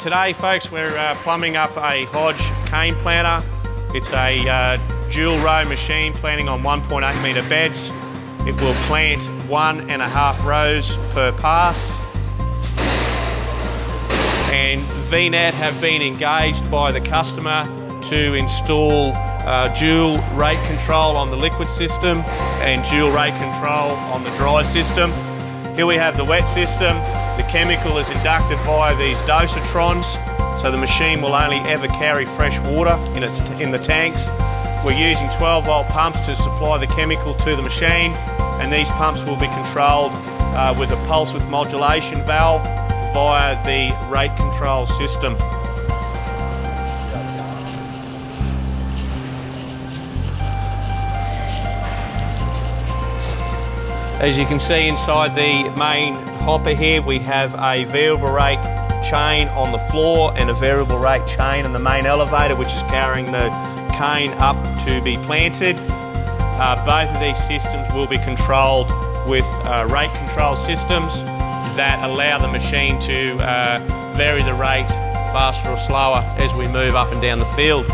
Today, folks, we're uh, plumbing up a Hodge cane planter. It's a uh, dual row machine planting on 1.8 metre beds. It will plant one and a half rows per pass. And VNet have been engaged by the customer to install uh, dual rate control on the liquid system and dual rate control on the dry system. Here we have the wet system. The chemical is inducted via these dosatrons, so the machine will only ever carry fresh water in, its in the tanks. We're using 12 volt pumps to supply the chemical to the machine, and these pumps will be controlled uh, with a pulse width modulation valve via the rate control system. As you can see inside the main hopper here, we have a variable rate chain on the floor and a variable rate chain in the main elevator, which is carrying the cane up to be planted. Uh, both of these systems will be controlled with uh, rate control systems that allow the machine to uh, vary the rate faster or slower as we move up and down the field.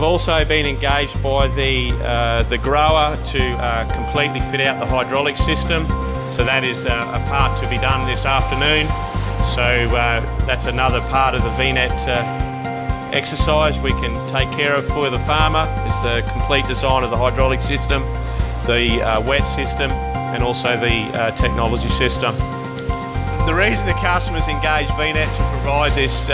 We've also been engaged by the, uh, the grower to uh, completely fit out the hydraulic system. So that is uh, a part to be done this afternoon. So uh, that's another part of the VNet uh, exercise we can take care of for the farmer. Is the complete design of the hydraulic system, the uh, wet system, and also the technology system. The reason the customers engage VNet to provide this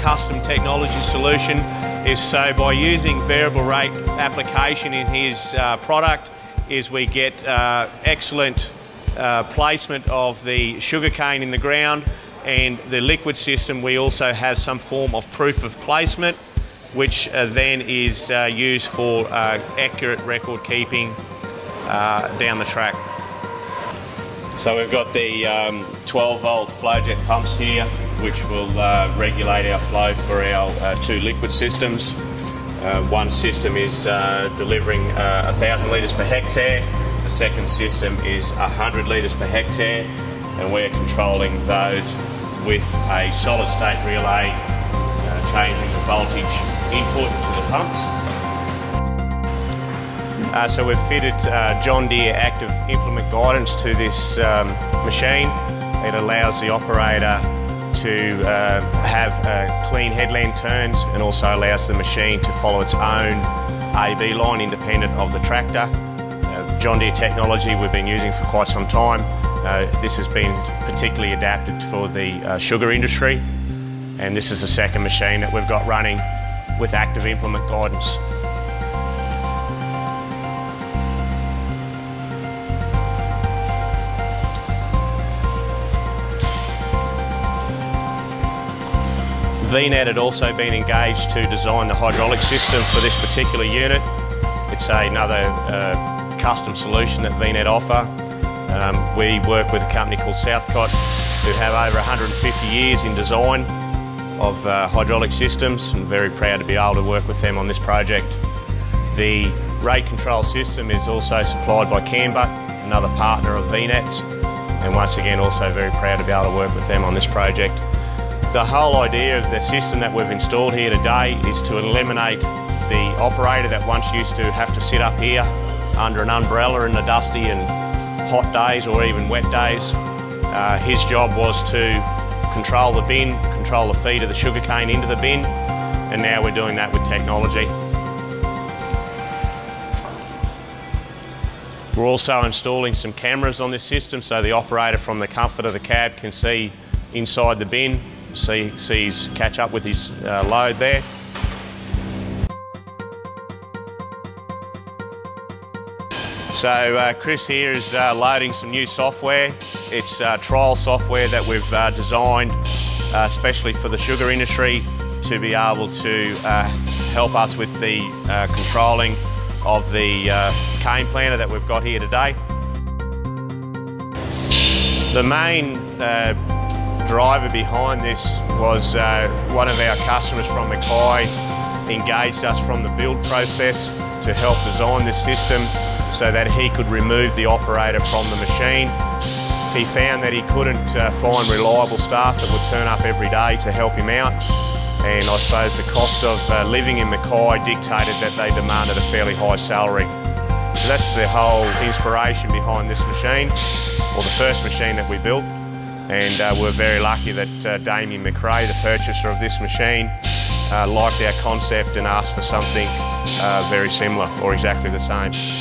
custom technology solution is so by using variable rate application in his uh, product is we get uh, excellent uh, placement of the sugarcane in the ground and the liquid system we also have some form of proof of placement which uh, then is uh, used for uh, accurate record keeping down the track. So we've got the um, 12 volt Flojet pumps here which will uh, regulate our flow for our uh, two liquid systems. Uh, one system is uh, delivering uh, 1,000 litres per hectare, the second system is 100 litres per hectare, and we're controlling those with a solid state relay, uh, changing the voltage input to the pumps. So we've fitted John Deere active implement guidance to this um, machine. It allows the operator to uh, have uh, clean headland turns and also allows the machine to follow its own AB line independent of the tractor. Uh, John Deere technology we've been using for quite some time. Uh, this has been particularly adapted for the uh, sugar industry and this is the second machine that we've got running with active implement guidance. VNet had also been engaged to design the hydraulic system for this particular unit. It's another uh, custom solution that VNet offer. Um, we work with a company called Southcott who have over 150 years in design of uh, hydraulic systems and very proud to be able to work with them on this project. The rate control system is also supplied by Camber, another partner of VNet's, and once again also very proud to be able to work with them on this project. The whole idea of the system that we've installed here today is to eliminate the operator that once used to have to sit up here under an umbrella in the dusty and hot days or even wet days. Uh, his job was to control the bin, control the feed of the sugarcane into the bin, and now we're doing that with technology. We're also installing some cameras on this system so the operator from the comfort of the cab can see inside the bin see, sees catch up with his uh, load there. So uh, Chris here is uh, loading some new software. It's uh, trial software that we've uh, designed uh, especially for the sugar industry to be able to help us with the controlling of the cane planter that we've got here today. The main driver behind this was uh, one of our customers from Mackay engaged us from the build process to help design this system so that he could remove the operator from the machine he found that he couldn't uh, find reliable staff that would turn up every day to help him out. And I suppose the cost of uh, living in Mackay dictated that they demanded a fairly high salary. So that's the whole inspiration behind this machine, or the first machine that we built. And uh, we're very lucky that uh, Damien McRae, the purchaser of this machine, uh, liked our concept and asked for something uh, very similar or exactly the same.